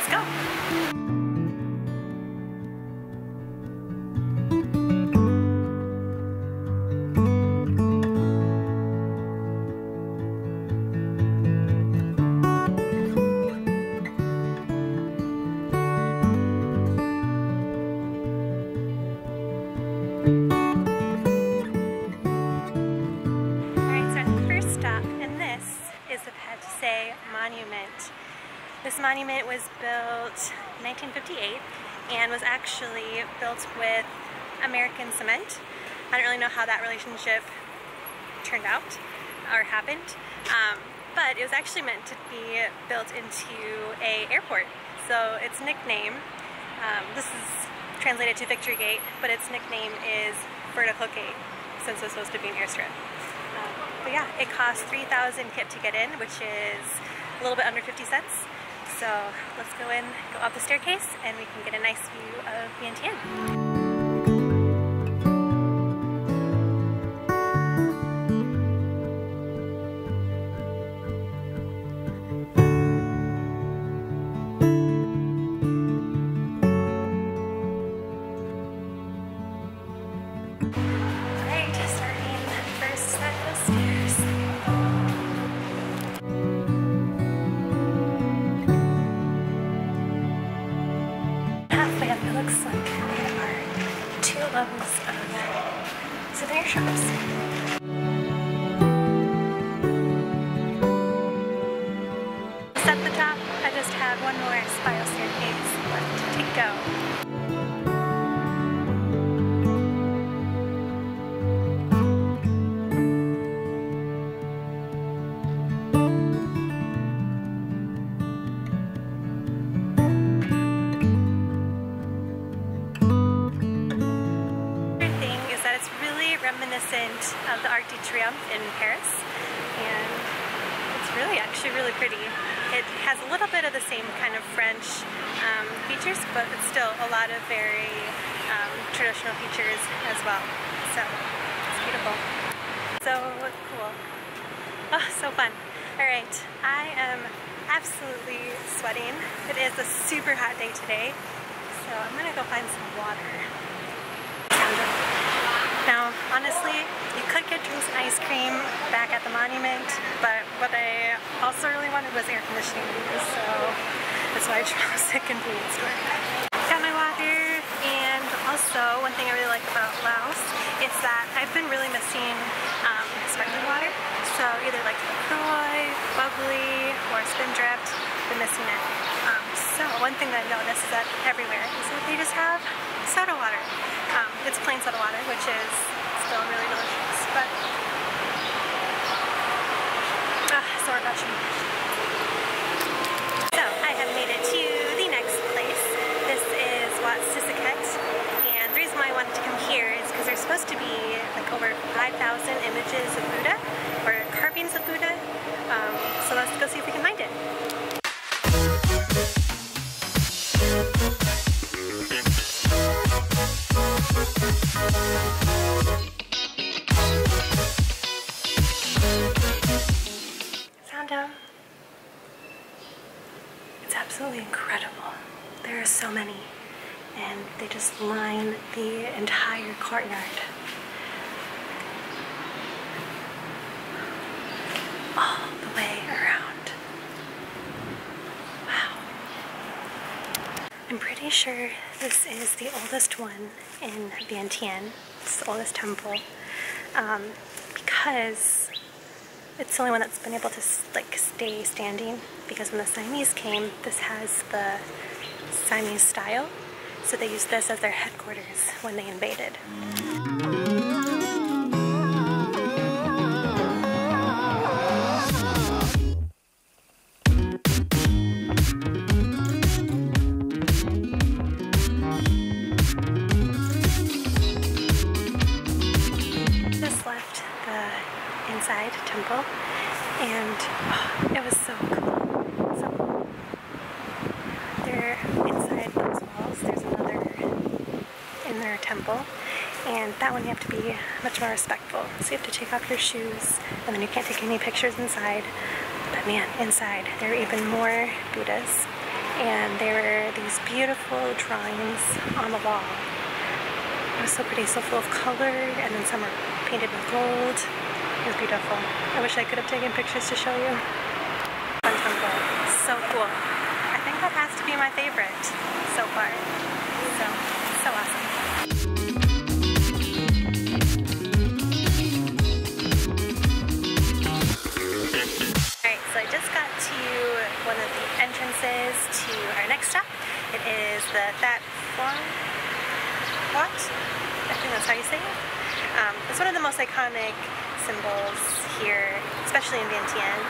let's go. This monument was built 1958 and was actually built with American cement. I don't really know how that relationship turned out or happened, um, but it was actually meant to be built into a airport. So its nickname, um, this is translated to Victory Gate, but its nickname is Vertical Gate since it's supposed to be an airstrip. Um, but yeah, it costs 3000 kip to get in, which is a little bit under 50 cents. So let's go in, go up the staircase, and we can get a nice view of Vientiane. Levels of uh, souvenir shops. Arc de Triomphe in Paris, and it's really actually really pretty. It has a little bit of the same kind of French um, features, but it's still a lot of very um, traditional features as well. So it's beautiful. So cool. Oh, so fun. All right, I am absolutely sweating. It is a super hot day today, so I'm gonna go find some water. Now, honestly, you could get cream back at the monument, but what I also really wanted was air conditioning, so that's why I chose the convenience store. Got my water, and also one thing I really like about Laos is that I've been really missing um, sparkling water. So either like LaCroix, bubbly, or Spindrift, been missing it. Um, so one thing that I noticed is that everywhere is that they just have soda water. Um, it's plain soda water, which is still really delicious, but ah, so. So I have made it to the next place. This is Wat Sisaket, and the reason why I wanted to come here is because there's supposed to be like over 5,000 images of many, and they just line the entire courtyard. All the way around. Wow. I'm pretty sure this is the oldest one in Vientiane. It's the oldest temple. Um, because it's the only one that's been able to like stay standing because when the Siamese came, this has the Siamese style. So they used this as their headquarters when they invaded. Just left the inside temple and oh, it was so cool. So cool. There inside there's another in their temple and that one you have to be much more respectful. So you have to take off your shoes and then you can't take any pictures inside. But man, inside there are even more Buddhas and there were these beautiful drawings on the wall. It was so pretty, so full of color, and then some are painted with gold. It was beautiful. I wish I could have taken pictures to show you. So cool. I think that has to be my favorite so far. So, so awesome. Alright, so I just got to one of the entrances to our next stop. It is the That Phuong Wat? I think that's how you say it. Um, it's one of the most iconic symbols here, especially in Vientiane.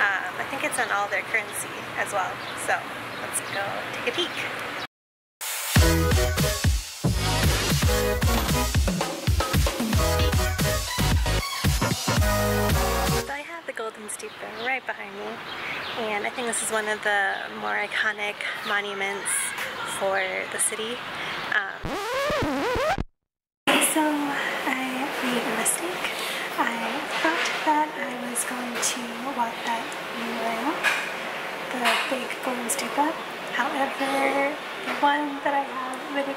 Um, I think it's on all their currency as well. So let's go take a peek. I have the Golden Stupa right behind me, and I think this is one of the more iconic monuments for the city. Um,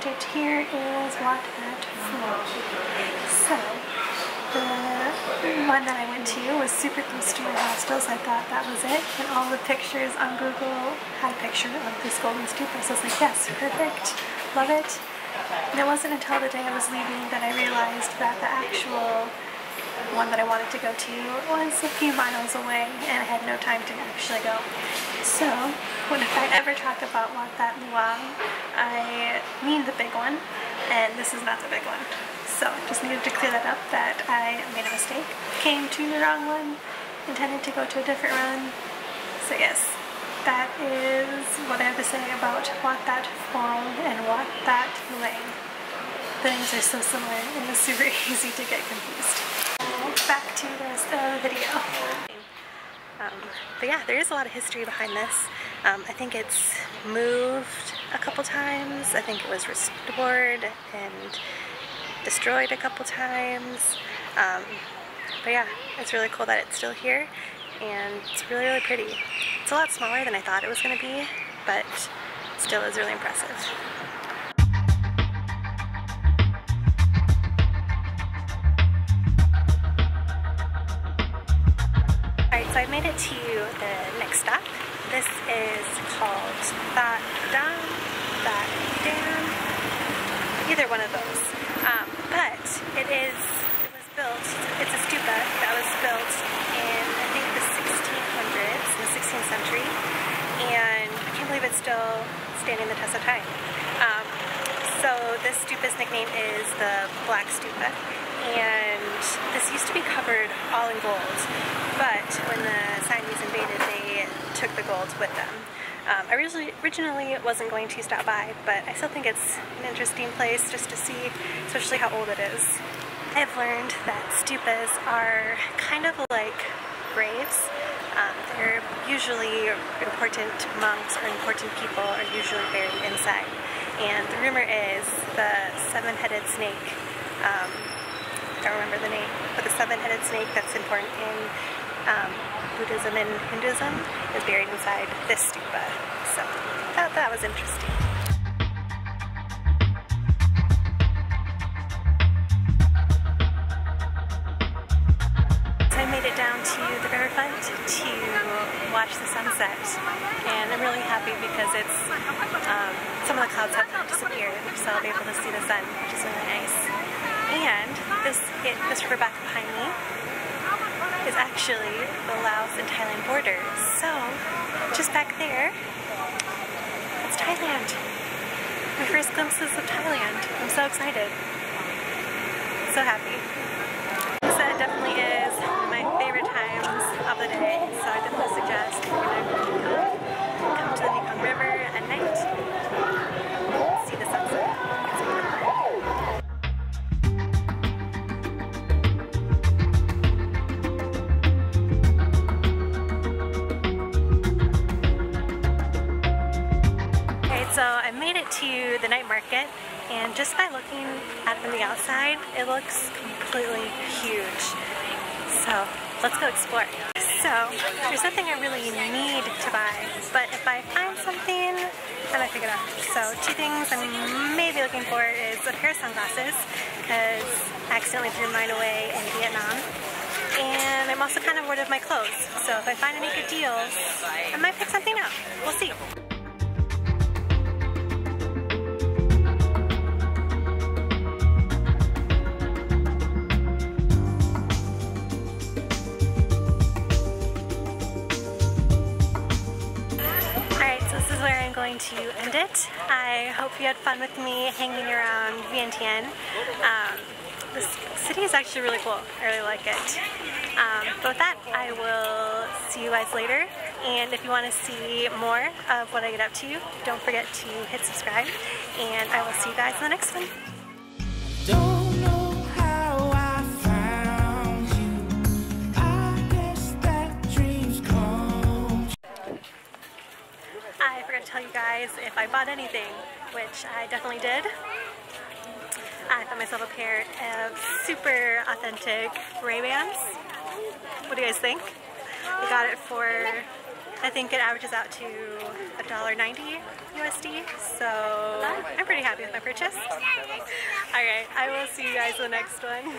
videotaped here is Wat That Phuong. So the one that I went to was super close to my hostel, so I thought that was it. And all the pictures on Google had a picture of this golden stupa. So I was like, yes, perfect, love it. And it wasn't until the day I was leaving that I realized that the actual one that I wanted to go to was a few miles away and I had no time to actually go. So, when if I ever talk about Wat That Luang, I mean the big one, and this is not the big one. So, I just needed to clear that up that I made a mistake. Came to the wrong one, intended to go to a different one. So yes, that is what I have to say about Wat That Phuong and Wat That Mueang. Things are so similar and it's super easy to get confused. Back to the rest of the video. Um, but yeah, there is a lot of history behind this. Um, I think it's moved a couple times. I think it was restored and destroyed a couple times. Um, but yeah, it's really cool that it's still here and it's really, really pretty. It's a lot smaller than I thought it was going to be, but still is really impressive. So I made it to the next stop. This is called That Dam, That Dam, either one of those. Um, but it is, it was built, it's a stupa that was built in, I think, the 1600s, in the 16th century, and I can't believe it's still standing the test of time. Um, so this stupa's nickname is the Black Stupa, and this used to be covered all in gold, but when the Siamese invaded, they took the gold with them. Um, I originally, originally wasn't going to stop by, but I still think it's an interesting place just to see, especially how old it is. I've learned that stupas are kind of like graves. Um, they're usually important monks or important people are usually buried inside. And the rumor is the seven-headed snake, um, don't remember the name, but the seven-headed snake that's important in um, Buddhism and Hinduism is buried inside this stupa. So that, that was interesting. So I made it down to the riverfront to watch the sunset and I'm really happy because it's um, some of the clouds have disappeared so I'll be able to see the sun which is really nice. This, it, this river back behind me is actually the Laos and Thailand border. So, just back there, it's Thailand. My first glimpses of Thailand. I'm so excited. So happy. Sunset definitely is my favorite times of the day, so I definitely suggest looks completely huge. So let's go explore. So there's nothing I really need to buy, but if I find something and I pick it up. So two things I'm maybe looking for is a pair of sunglasses because I accidentally threw mine away in Vietnam. And I'm also kind of bored of my clothes. So if I find any good deals, I might pick something up. We'll see. You had fun with me hanging around Vientiane. Um, this city is actually really cool. I really like it. Um, but with that, I will see you guys later. And if you want to see more of what I get up to, don't forget to hit subscribe. And I will see you guys in the next one. Tell you guys if I bought anything, which I definitely did. I got myself a pair of super authentic Ray-Bans. What do you guys think? I got it for, I think it averages out to $1.90 USD, so I'm pretty happy with my purchase. Alright, I will see you guys in the next one.